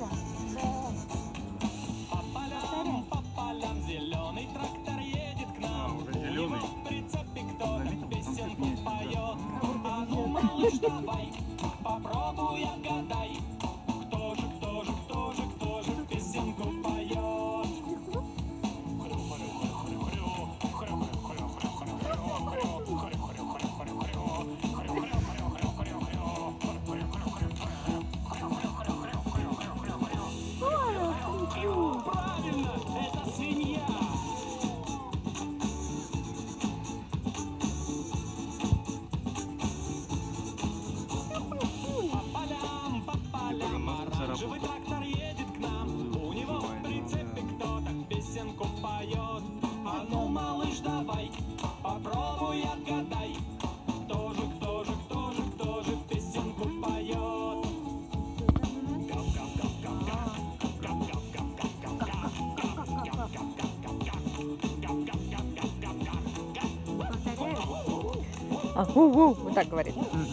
М-м-м. По полям, по полям зеленый трактор едет к нам. уже зеленый. в прицепе там песенку поет. А ну, малыш, давай, попробуй отгадай. Оранжевый трактор едет к нам. У него в прицепе кто-то песенку поет. А ну, малыш, давай, попробуй отгадай. Кто же, кто же, кто же, кто же песенку поет? А, ву-ву, вот так говорит. М.